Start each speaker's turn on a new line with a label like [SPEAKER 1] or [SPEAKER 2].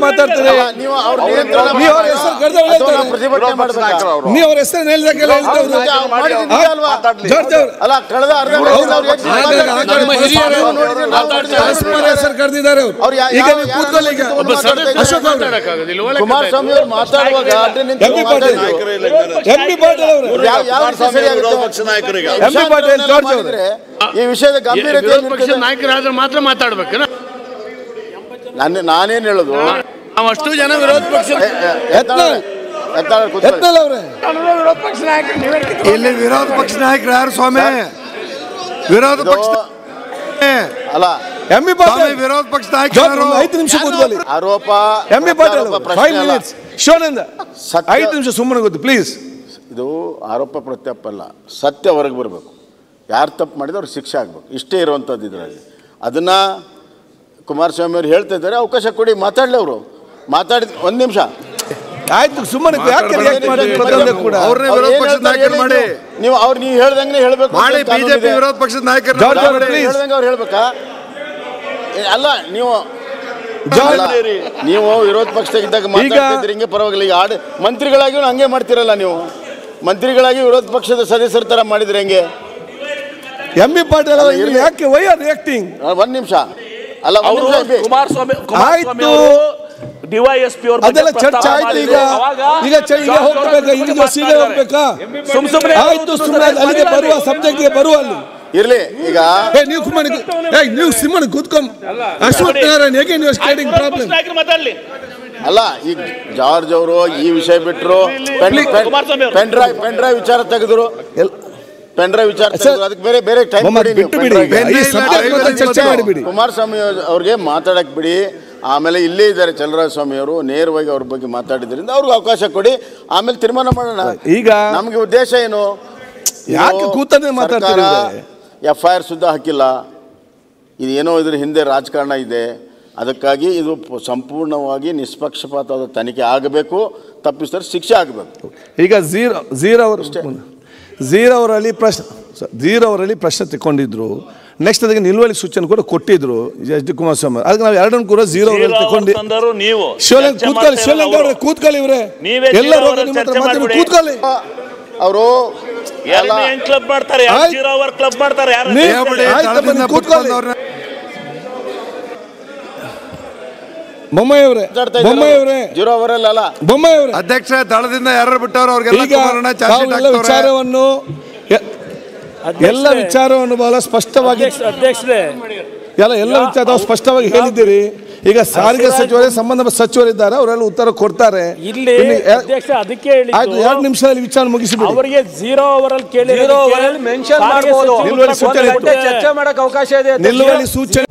[SPEAKER 1] ಮಾತಾಡ್ತೀರಿ
[SPEAKER 2] ನೀವು ಅವ್ರ ನಿಯಂತ್ರಣ
[SPEAKER 1] ನೀವು ಅವ್ರ ಹೆಸರು
[SPEAKER 2] ನಾವು
[SPEAKER 1] ಅವ್ರ ಹೆಸರು
[SPEAKER 2] ಅಲ್ಲ ಕಳೆದ ಅರ್ಧ
[SPEAKER 1] ಪರಸ್ಪರ ಹೆಸರು ಕರೆದಿದ್ದಾರೆ ಅವ್ರು.
[SPEAKER 2] ಅವ್ರು ಯಾ-
[SPEAKER 1] ಈಗ ನೀವು ಕೂತ್ಕೊಳ್ಳಿ ಈಗ. ಅಶೋಕ್ ಅವರು
[SPEAKER 2] ಕುಮಾರಸ್ವಾಮಿ ಅವರು ಮಾತಾಡುವಾಗ ಅಡ್ಡ ನಿಂತು
[SPEAKER 1] M B Patil M B Patil ಅವರು.
[SPEAKER 2] ಯಾವ- ಯಾವ ರೀತಿ ಸರಿಯಾಗುತ್ತೆ?
[SPEAKER 3] ಪಕ್ಷ ನಾಯಕರಿಗೆ
[SPEAKER 1] ಎಂ ಬಿ ಪಾಟೀಲ್ ಜಾರ್ಜ್ ಅವರು.
[SPEAKER 2] ಈ ವಿಷಯದ ಗಂಭೀರತೆ?
[SPEAKER 4] ನಾಯಕರಾದ್ರೆ ಮಾತ್ರ ಮಾತಾಡ್ಬೇಕು.
[SPEAKER 2] ನಾನು ನಾನೇನು ಹೇಳೋದು?
[SPEAKER 4] ನಾವು ಅಷ್ಟು ಜನ ವಿರೋಧ ಪಕ್ಷ
[SPEAKER 2] ಎ- ಎ- ಎತ್ತಾಳ್- ಎತ್ತಾಳ್ ಕೂತ್ಕೊಳ್ಳಿ.
[SPEAKER 1] ಯತ್ನಾಳ್ ಅವರೇ.
[SPEAKER 5] ಇಲ್ಲಿ ವಿರೋಧ ಪಕ್ಷ ನಾಯಕರು ಯಾರು ಸ್ವಾಮಿ? ವಿರೋಧ ಪಕ್ಷ
[SPEAKER 2] ಅಲ್ಲ.
[SPEAKER 1] ಎಂ ಬಿ
[SPEAKER 5] ಸ್ವಾಮಿ
[SPEAKER 1] ಪಾಟೀಲ್
[SPEAKER 5] ವಿರೋಧ ಪಕ್ಷ ನಾಯಕರು
[SPEAKER 1] ಐದು ನಿಮಿಷ ಕೂತ್ಕೊಳ್ಳಿ.
[SPEAKER 2] ಆರೋಪ
[SPEAKER 1] ಎಂ ಬಿ ಪಾಟೀಲ್
[SPEAKER 2] ಪ್ರತ್ಯಾರೋಪ
[SPEAKER 1] ಫೈವ್
[SPEAKER 2] ಅಲ್ಲ.
[SPEAKER 1] ಮಿನಿಟ್ಸ್ ಶಿವಾನಂದ
[SPEAKER 2] ಸತ್ಯ-
[SPEAKER 1] ಐದು ನಿಮಿಷ ಸುಮ್ಮನೆ ಗೊತ್ತು ಪ್ಲೀಸ್
[SPEAKER 2] ಇದು ಆರೋಪ ಪ್ರತ್ಯಾಪ ಅಲ್ಲ ಸತ್ಯ ಹೊರಗೆ ಬರಬೇಕು. ಯಾರು ತಪ್ಪು ಮಾಡಿದ್ರೆ ಅವ್ರಿಗೆ ಶಿಕ್ಷೆ ಆಗ್ಬೇಕು. ಇಷ್ಟೇ ಇರುವಂಥದ್ದು ಇದರಲ್ಲಿ. ಅದನ್ನು ಕುಮಾರಸ್ವಾಮಿ ಅವರು ಹೇಳ್ತಾ ಇದ್ದಾರೆ ಅವಕಾಶ ಕೊಡಿ ಮಾತಾಡಲಿ ಅವರು ಮಾತಾಡಿದ ಒಂದು ನಿಮಿಷ.
[SPEAKER 1] ಆಯ್ತು ಸುಮ್ಮನೆ ಯಾಕೆ ರಿಯಾಕ್ಟ್ ಮಾಡೋದು ಕೂಡ?
[SPEAKER 5] ಅವ್ರನ್ನೇ ವಿರೋಧ ಪಕ್ಷದ ನಾಯಕರು ಮಾಡಿ.
[SPEAKER 2] ನೀವು ಅವ್ರು ನೀವು ಹೇಳ್ದಂಗೆ ಹೇಳ್ಬೇಕು
[SPEAKER 5] ಮಾಡಿ ಬಿಜೆಪಿ ವಿರೋಧ ಪಕ್ಷದ ನಾಯಕರು
[SPEAKER 2] ಹೇಳ್ದಂಗೆ ಅವ್ರು ಹೇಳ್ಬೇಕಾ? ಏ, ಅಲ್ಲ ನೀವು ನೀವು ವಿರೋಧ ಪಕ್ಷದಾಗಿದ್ದಾಗ ಮಾತಾಡ್ತಿದ್ರಿ ಹಿಂಗೆ ಪರವಾಗಿಲ್ಲ. ಈಗ ಆಡ ಮಂತ್ರಿಗಳಾಗಿ ಹಂಗೆ ಮಾಡ್ತಿರಲ್ಲ ನೀವು? ಮಂತ್ರಿಗಳಾಗಿ ವಿರೋಧ ಪಕ್ಷದ ಸದಸ್ಯರ ತರ ಮಾಡಿದ್ರೆ ಹೆಂಗೆ?
[SPEAKER 1] M B Patil. ಯಾಕೆ ವೈ ಆರ್
[SPEAKER 2] ಒಂದ್ ನಿಮಿಷ. ಅಲ್ಲ
[SPEAKER 6] ಅವರು. ಕುಮಾರಸ್ವಾಮಿ ಕುಮಾರಸ್ವಾಮಿ. ಅವರು ಡಿವೈಎಸ್ಪಿ ಅವ್ರ
[SPEAKER 1] ಅದೆಲ್ಲ ಚರ್ಚೆ ಆಯ್ತು ಈಗ. ಈಗ ಚ- ಈಗ ಹೋಗ್ಬೇಕಾ? ಈಗ ಸೀದಾ ಹೋಗ್ಬೇಕಾ?
[SPEAKER 6] ಸುಮ್ ಸುಮ್ನೆ
[SPEAKER 1] ಆಯ್ತು ಸುಮ್ಮನೆ ಅಲ್ಲಿಗೆ ಬರುವ ಸಬ್ಜೆಕ್ಟ್ಗೆ ಬರುವ ಅಲ್ಲಿ.
[SPEAKER 2] ಇರ್ಲಿ ಈಗ
[SPEAKER 1] ಏ ನೀವು ಕುಮಾರ್ ಏ ನೀವು ಸಿಮ್ಮನ್ ಕೂತ್ಕೊಂಡ್ ಅಶ್ವಥ್ ನಾರಾಯಣ್ ಹೇಗೆ ನೀವು ಸ್ಟೇಟಿಂಗ್ ಪ್ರಾಬ್ಲಮ್
[SPEAKER 2] ಅಲ್ಲ ಈ ಜಾರ್ಜ್ ಅವರು ಈ ವಿಷಯ ಬಿಟ್ಟರು. ಪೆನ್ ಡ್ರೈವ್ ಪೆನ್ ಡ್ರೈವ್ ವಿಚಾರ ತೆಗೆದ್ರು. ಪೆನ್ ಡ್ರೈವ್ ವಿಚಾರ ಅದಕ್ಕೆ ಬೇರೆ ಬೇರೆ ಟೈಮ್
[SPEAKER 1] ಬಿಟ್ಟು ಬಿಡಿ. ಈ ಚರ್ಚೆ ಮಾಡಿಬಿಡಿ.
[SPEAKER 2] ಕುಮಾರಸ್ವಾಮಿ ಅವ್ರಿಗೆ ಮಾತಾಡಕ್ ಬಿಡಿ. ಆಮೇಲೆ ಇಲ್ಲೇ ಇದ್ದಾರೆ ಚಲರಾಜ ಸ್ವಾಮಿ ಅವರು. ನೇರವಾಗಿ ಅವ್ರ ಬಗ್ಗೆ ಮಾತಾಡಿದ್ರಿಂದ ಅವ್ರಿಗೆ ಅವಕಾಶ ಕೊಡಿ. ಆಮೇಲೆ ತೀರ್ಮಾನ ಮಾಡೋಣ.
[SPEAKER 1] ಈಗ
[SPEAKER 2] ನಮ್ಗೆ ಉದ್ದೇಶ ಏನು?
[SPEAKER 1] ಯಾಕೆ ಕೂತನೆ ಮಾತಾಡ್ತೀರಿ?
[SPEAKER 2] ಎಫ್ ಐ ಆರ್ ಸುದ್ದ ಹಾಕಿಲ್ಲ. ಇದು ಏನೋ ಇದ್ರ ಹಿಂದೆ ರಾಜಕಾರಣ ಇದೆ. ಅದಕ್ಕಾಗಿ ಇದು ಸಂಪೂರ್ಣವಾಗಿ ನಿಷ್ಪಕ್ಷಪಾತವಾದ ತನಿಖೆ ಆಗಬೇಕು. ತಪ್ಪಿಸಿದ್ರೆ ಶಿಕ್ಷೆ ಆಗಬೇಕು.
[SPEAKER 1] ಈಗ ಝೀರೋ ಝೀರೋ ಅವರು ಝೀರೋ ಅವರಲ್ಲಿ ಪ್ರಶ್ನೆ ಝೀರೋ ಅವರಲ್ಲಿ ಪ್ರಶ್ನೆ ತಗೊಂಡಿದ್ರು ನೆಕ್ಸ್ಟ್ ಅದಕ್ಕೆ ನಿಲುವಳಿ ಸೂಚನೆ ಕೂಡ ಕೊಟ್ಟಿದ್ರು ಎಚ್ ಡಿ ಕುಮಾರಸ್ವಾಮಿ. ಅದಕ್ಕೆ ನಾವು ಎರಡನ್ನು ಕೂಡ ಝೀರೋ ತಗೊಂಡು
[SPEAKER 6] ನೀವು
[SPEAKER 1] ಶಿವಲಿಂಗ್ ಕೂತ್ಕೊಳ್ಳಿ ಶಿವಲಿಂಗ್ ಅವ್ರೆ ಕೂತ್ಕೊಳ್ಳಿ ಇವ್ರೆ.
[SPEAKER 6] ನೀವೇ
[SPEAKER 1] ಎಲ್ಲರೂ
[SPEAKER 6] ಜೀರೋ
[SPEAKER 1] ನಿಮ್ಮ ಹತ್ರ
[SPEAKER 6] ಚರ್ಚೆ
[SPEAKER 1] ಮಾತಾಡಿ
[SPEAKER 6] ಮಾಡ್ಬಿಡಿ.
[SPEAKER 1] ಕೂತ್ಕೊಳ್ಳಿ.
[SPEAKER 2] ಅವರು
[SPEAKER 6] ಕ್ಲಬ್ ಮಾಡ್ತಾರೆ ಕ್ಲಬ್ ಮಾಡ್ತಾರೆ
[SPEAKER 1] ಕೂತ್ಕೊಳ್ಳಿ.
[SPEAKER 2] ಜೀರೋ ಅವರಲ್ಲಿ
[SPEAKER 5] ಅಧ್ಯಕ್ಷ ದಳದಿಂದ ಯಾರು ಬಿಟ್ಟವ್ರು ಅವ್ರಿಗೆಲ್ಲ.
[SPEAKER 1] ವಿಚಾರವನ್ನು ಎಲ್ಲ ವಿಚಾರವನ್ನು ಬಹಳ ಸ್ಪಷ್ಟವಾಗಿ
[SPEAKER 7] ಅಧ್ಯಕ್ಷರೇ.
[SPEAKER 1] ಎಲ್ಲ ಎಲ್ಲ ವಿಚಾರ ತಾವು ಸ್ಪಷ್ಟವಾಗಿ ಹೇಳಿದ್ದೀರಿ. ಈಗ ಸಾರಿಗೆ ಸಚಿವರೇ ಸಂಬಂಧ ಸಚಿವರಿದ್ದಾರೆ ಅವರೆಲ್ಲ ಉತ್ತರ ಕೊಡ್ತಾರೆ.
[SPEAKER 7] ಇಲ್ಲಿ ಅಧ್ಯಕ್ಷ ಅದಕ್ಕೆ
[SPEAKER 1] ಆಯ್ತು ಎರಡು ನಿಮಿಷದಲ್ಲಿ ವಿಚಾರ ಮುಗಿಸಿಬಿಡಿ.
[SPEAKER 7] ಅವರಿಗೆ ಜೀರೋ ಅವರಲ್ಲಿ ಕೇಳಿ
[SPEAKER 8] ಮೆನ್ಷನ್ ಮಾಡ್ಬೋದು.
[SPEAKER 1] ನಿಲುವಳಿ ಸೂಚನೆ
[SPEAKER 8] ಚರ್ಚೆ ಮಾಡಕ್ ಅವಕಾಶ ಇದೆ
[SPEAKER 1] ನಿಲುವಳಿ ಸೂಚನೆ